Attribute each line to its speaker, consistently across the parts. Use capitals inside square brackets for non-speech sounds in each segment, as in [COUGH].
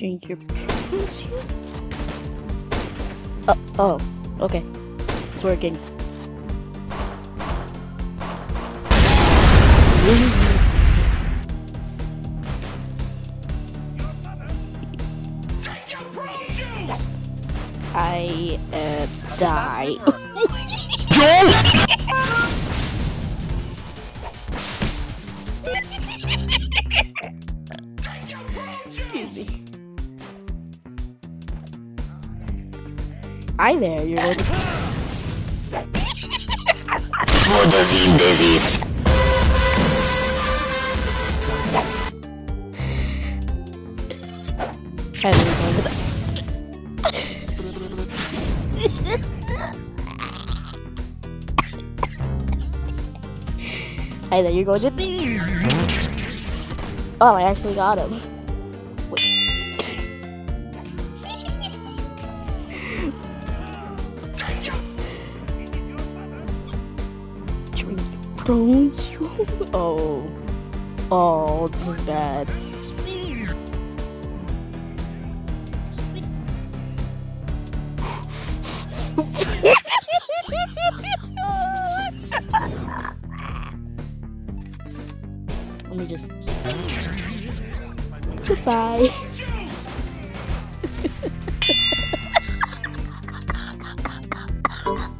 Speaker 1: Drink your Oh, oh, okay. It's working. I uh, die. [LAUGHS] [LAUGHS] Hi there, you're looking.
Speaker 2: Magazine disease.
Speaker 1: To Hi there, you're going to. Oh, I actually got him. Drink prone to. Oh. Oh, this is bad. Let me just. Goodbye. [LAUGHS]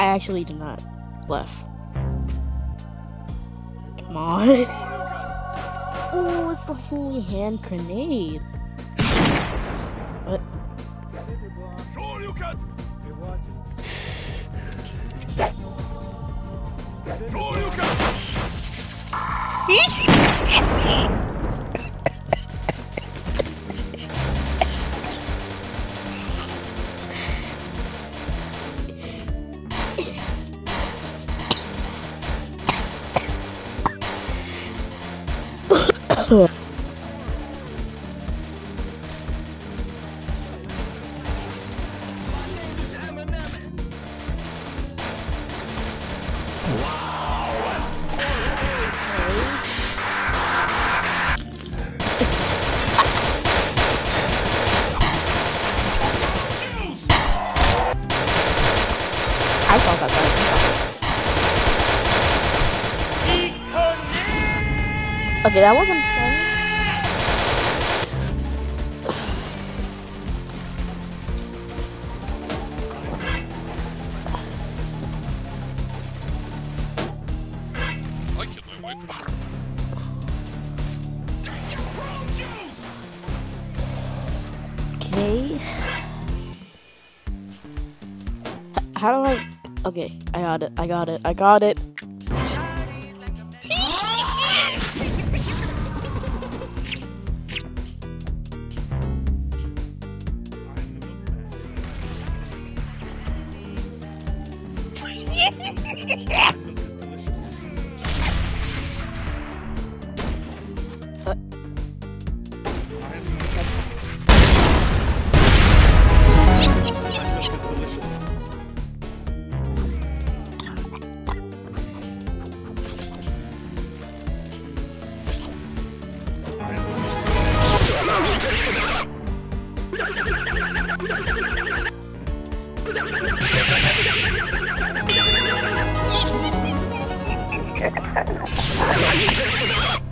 Speaker 1: I actually did not left. Come on. Oh, it's a holy hand grenade. What? I saw that. Sorry. I saw that. Okay, that wasn't fun.
Speaker 3: I killed my wife.
Speaker 1: How do I? Okay, I got it. I got it. I got it. Ha ha ha!